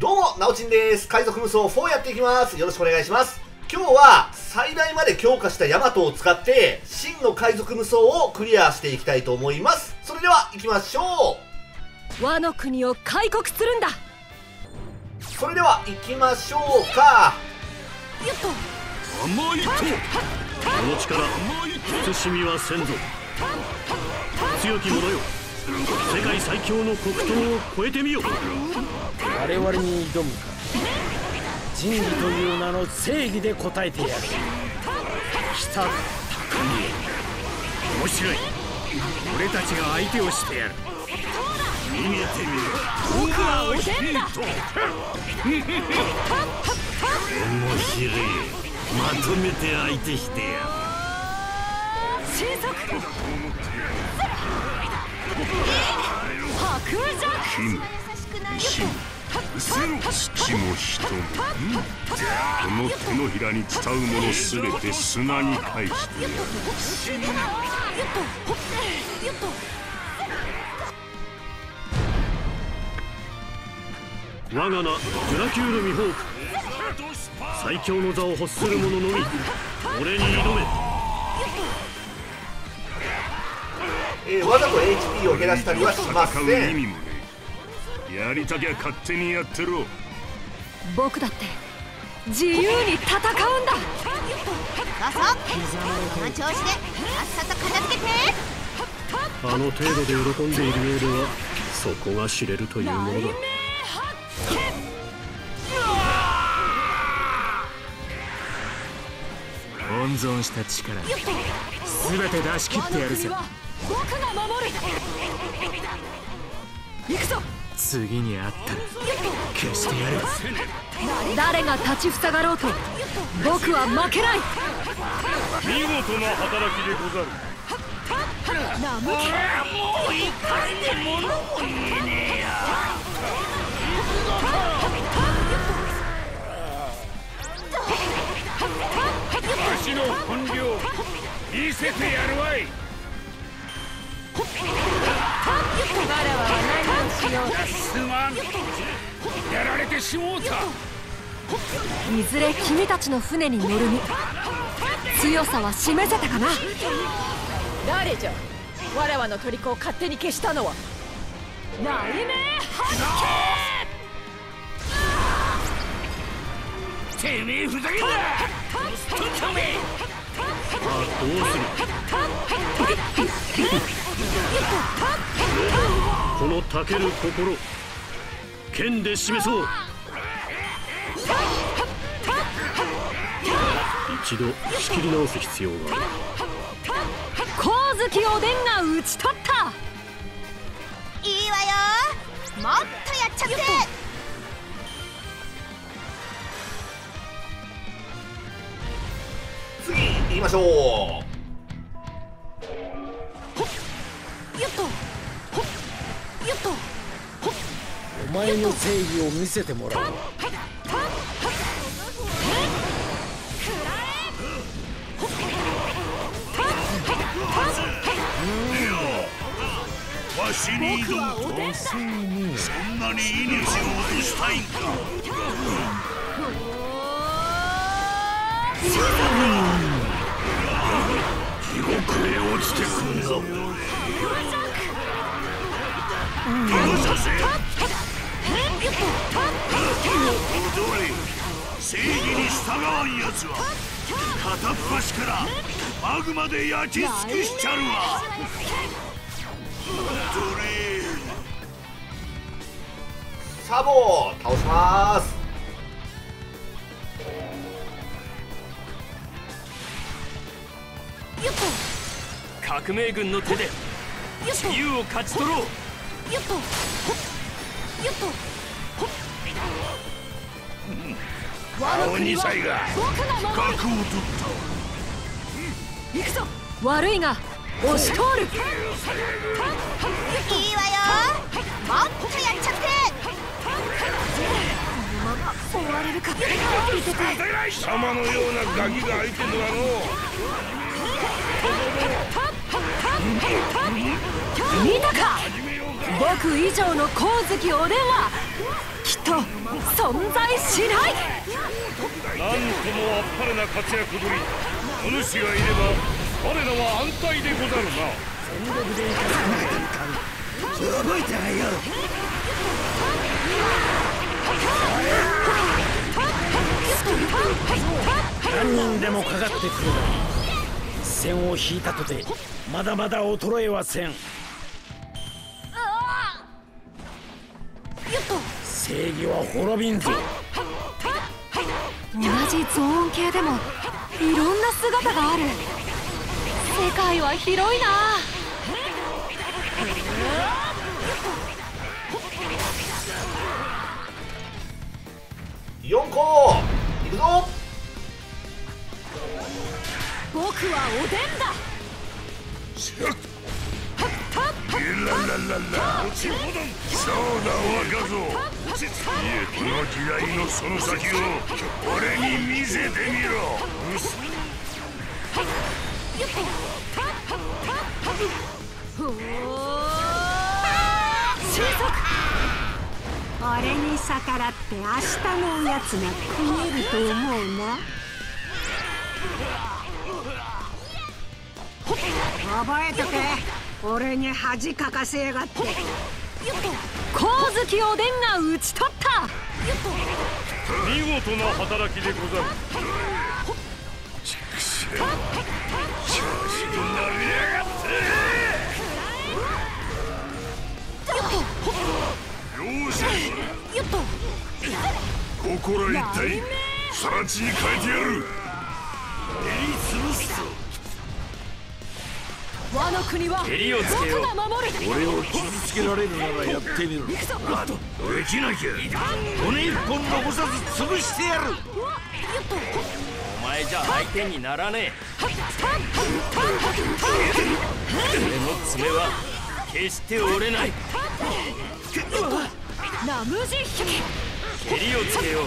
どうも、なおちんです。海賊無双4やっていきます。よろしくお願いします。今日は、最大まで強化したヤマトを使って、真の海賊無双をクリアしていきたいと思います。それでは、行きましょ和の国を開国するんだうそれでは、行きましょうか。よっと甘いとこの力慎みはせんぞ強き者よ世界最強の黒刀を超えてみよ我々に挑むか。仁義という名の正義で答えてやる。北高面白い。俺たちが相手をしてやる。逃げてみろ。僕はおでんだ面白い。まとめて相手してやる。神速白弱石土も人もこの手のひらに伝うものすべて砂に返してやる我が名ドラキュール・ミホーク。最強の座を欲する者のみ俺に挑め。えー、わざと HP を減らしたりはしませ戦う意ん。やりたきゃ勝手にやってろ。僕だって自由に戦うんだ。そうそうこの調子でさっさと片付けて。あの程度で喜んでいるようではそこが知れるというものだ。温存した力全て出し切ってやるぜ。は僕が守る。行くぞ。次に会ったら消してやる。誰が立ちふさがろうと僕は負けない。見事な働きでござる。足の本領見せてやるわいすまんやられてしもうた。いずれ君たちの船に乗るに強さは示せたかな？誰じゃ？わらわの虜を勝手に消したのは。内命てめえふざけんな。どうする？こ のたける心剣で示そう。一度仕切り直す必要がある。光月おでんが討ち取った。いいわよ。もっとやっちゃって。次、行きましょう。お前の正義を見せてもらおう。わしに挑むとそんなに命を落としたいんか。地獄へ落ちてくんぞ逃させ踊れ正義に従わんやつは片っ端からマグマで焼き尽くしちゃるわ。踊れサボ倒します。よっ革命軍の手で自由を勝ち取ろう。っとよっと青二歳がを取ったわ行くぞ。悪いが押し通る。いいわよ。もっとやっちゃって。追われるか。見てて貴様のようなガキが相手とは見たか。僕以上の光月おでんはきっとと存在しない。なんともあっぱれな活躍ぶりお主がいれば我らは安泰でござるな。何人でもかかってくる。が線を引い。たとてまだまだ衰えはせん正義は滅びんぞ。同じゾーン系でもいろんな姿がある。世界は広いな。4個。いくぞ。僕はおでんだララそうだ若造。家この時代のその先を俺に見せてみろ。俺に逆らって明日のおやつが食えると思うな。覚えとけ俺に恥かかせやがって。光月おでんが討ち取った。見事な働きでござる。よし心一体更地に変えてやる我の国は襟をつけよう。僕が守る。俺を傷つけられるならやってみろ。できなきゃ。骨一本残さず潰してやる。お前じゃ相手にならねえ。俺の爪は決して折れない。ラムジヒ襟をつけよう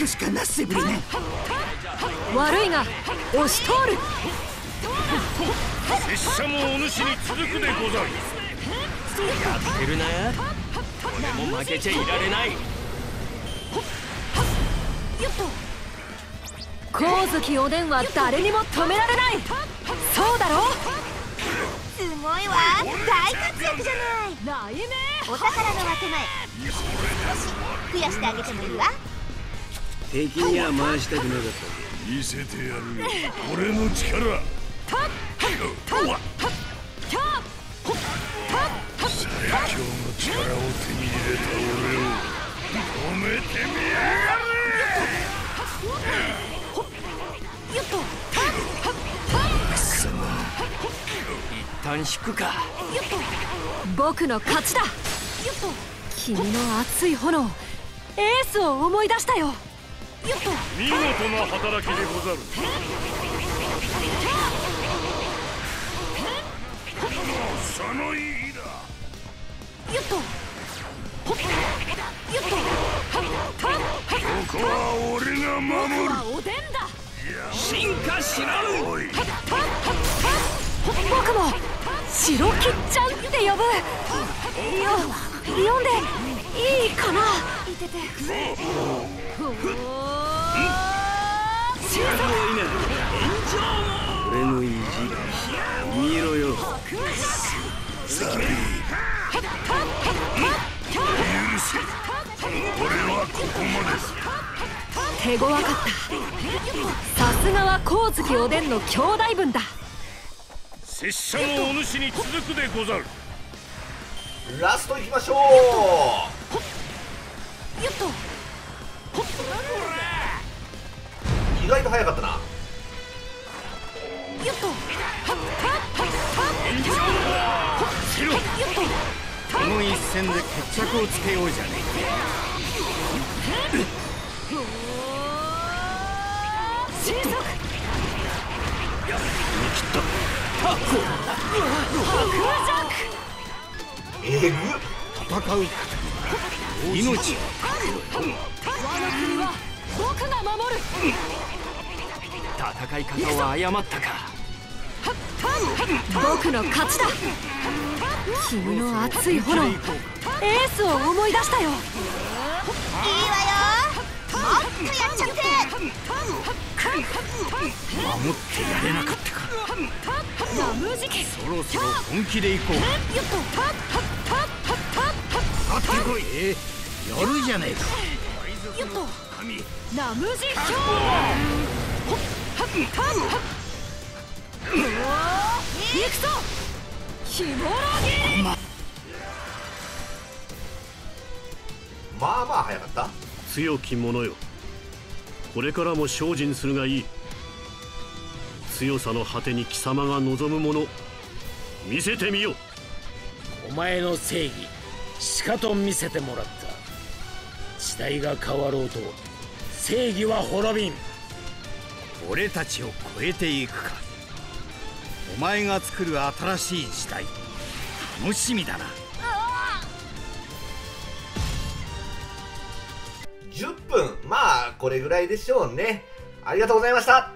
くしかなっせぶりね。悪いが押し通る。拙者もお主に続くでござる。やってるな。俺も負けちゃいられない。光月おでんは誰にも止められない。そうだろすごいわ。大活躍じゃない。お宝の分け前少し増やしてあげてもいいわ敵には回したくなかった。見せてやるよ。俺の力。最強の力を手に入れた俺を褒めてみやがれ一旦引くか僕の勝ちだ。君の熱い炎。エースを思い出したよ見事な働きでござる。その意義だ。ここは俺が守る。おでんだ進化しなるおい僕も白キッちゃんって呼ぶ。よ読んでいいかな。いてて俺の意地。見ろよ。俺はここまで手強かったさすがは光月おでんの兄弟分だ拙者もお主に続くでござるラストいきましょう意外と早かったな。この一戦で決着をつけようじゃね神速えぐ戦う命我が国は僕が守る戦い方を誤ったか。僕の勝ちだ。君の熱い炎。エースを思い出したよ。いいわよ。もっとやっちゃって。守ってやれなかったか。ラムジキそろそろ本気で行こう。よってこい。えやるじゃねえか。よっと。ラムジキョ行くぞヒモラギまあまあ早かった。強き者よ。これからも精進するがいい。強さの果てに貴様が望むもの。見せてみよお前の正義しかと見せてもらった。時代が変わろうと正義は滅びん。俺たちを超えていくか。お前が作る新しい時代楽しみだな。10分まあこれぐらいでしょうね。ありがとうございました。